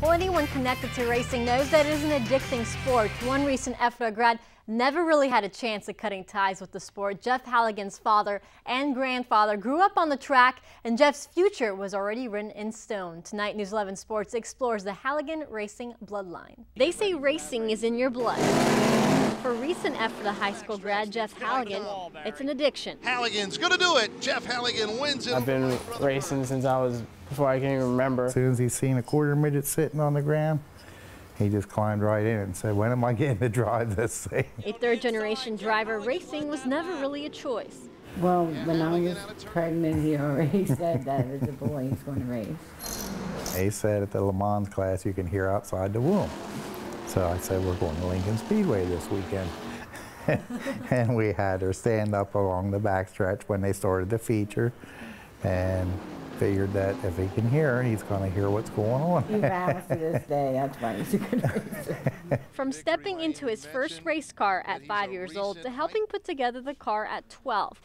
Well, anyone connected to racing knows that it is an addicting sport. One recent Ephrata grad never really had a chance at cutting ties with the sport. Jeff Halligan's father and grandfather grew up on the track, and Jeff's future was already written in stone. Tonight, News 11 Sports explores the Halligan racing bloodline. They say racing is in your blood. For recent Ephrata high school grad Jeff Halligan, it's an addiction. Halligan's going to do it. Jeff Halligan wins it. I've been racing since I was, before I can even remember. As soon as he seen a quarter midget sitting on the ground, he just climbed right in and said, when am I getting to drive this thing? A third generation driver, racing was never really a choice. Well, when I was pregnant, he already said that as a boy he's going to race. He said at the Le Mans class you can hear outside the womb. So I said, we're going to Lincoln Speedway this weekend. and we had her stand up along the backstretch when they started the feature and figured that if he can hear, he's going to hear what's going on. He vows to this day, that's why he's a good racer. From stepping into his first race car at five years old to helping put together the car at 12,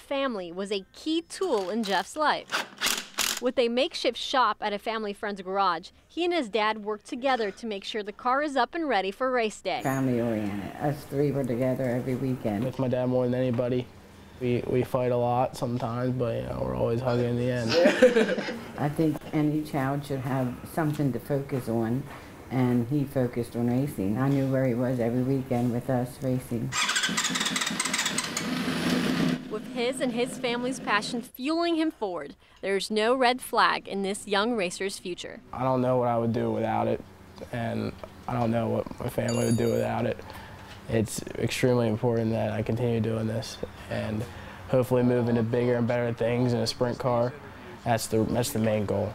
family was a key tool in Jeff's life. With a makeshift shop at a family friend's garage, he and his dad worked together to make sure the car is up and ready for race day. Family oriented. Us three were together every weekend. With my dad more than anybody. We, we fight a lot sometimes, but you know, we're always hugging in the end. I think any child should have something to focus on, and he focused on racing. I knew where he was every weekend with us racing. His and his family's passion fueling him forward, there's no red flag in this young racer's future. I don't know what I would do without it, and I don't know what my family would do without it. It's extremely important that I continue doing this and hopefully move into bigger and better things in a sprint car. That's the, that's the main goal.